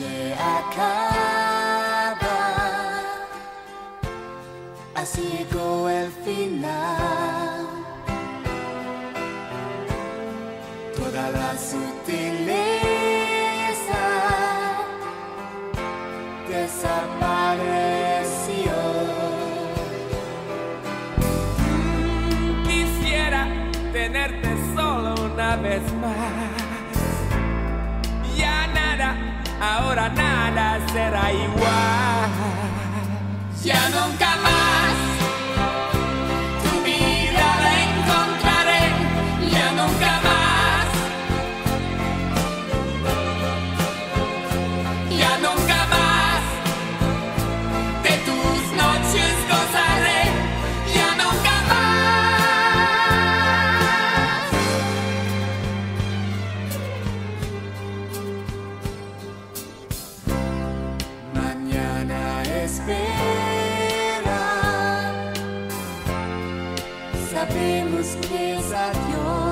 acaba. Así llegó el final. Toda la sutileza desapareció. Quisiera tenerte solo una vez más. Será igual. Ya nunca Sabemos que es adiós.